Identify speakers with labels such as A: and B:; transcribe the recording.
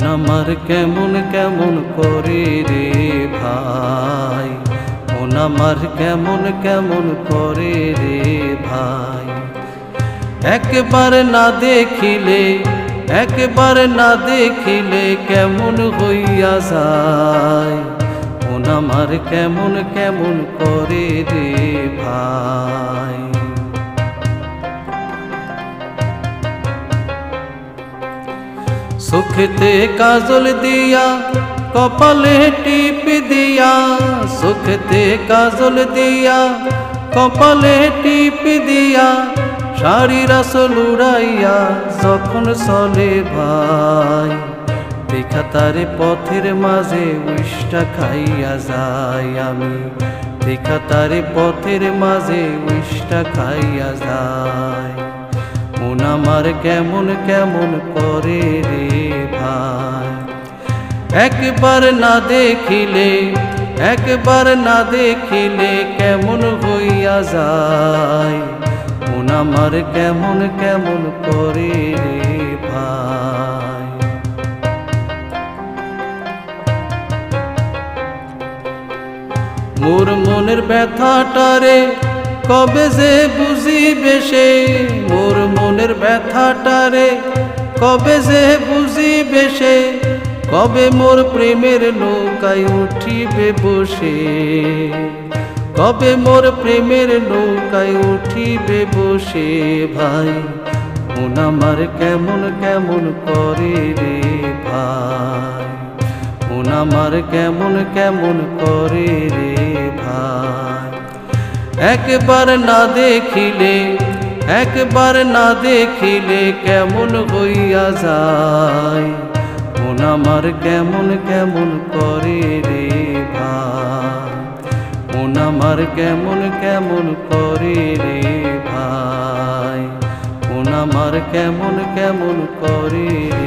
A: আমার, কেমন কেমন করে রে ভাই? মন আমার কেমন কেমন করে রে ভাই? একবার না দেখিলে, একবার না দেখিলে কেমন হইয়া যায়? মন আমার কেমন কেমন করে রে ভাই? সুখতে কাজল দিয়া, কপালে টিপ দিয়া। সুখতে কাজল দিয়া, কপালে টিপ দিয়া। শাড়ির আসল উড়াইয়া যখন চলে ভাই, দেখা তারে পথের মাঝে উইষ্টা খাইয়া যাই আমি। দেখা তারে পথের মাঝে উইষ্টা খাইয়া যায় মন আমার, কেমন কেমন করে রে ভাই? একবার না দেখিলে, একবার না দেখিলে কেমন হইয়া যায়? মন আমার কেমন কেমন করে রে ভাই? মোর মনের ব্যথাটারে কবে যে বুঝিবে সে? মোর মনের ব্যথাটারে কবে যে বুঝিবে সে? কবে মোর প্রেমের নৌকায় উঠিবে বসে? কবে মোর প্রেমের নৌকায় উঠিবে বসে? ভাই, মন আমার কেমন কেমন করে রে ভাই? মন আমার কেমন কেমন করে রে ভাই? একবার না দেখিলে একবার না দেখিলে কেমন হইয়া যায়? মন আমার কেমন কেমন করে রে ভাই? মন আমার কেমন কেমন করে রে ভাই? মন আমার কেমন কেমন করে রে